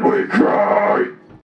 We Drive.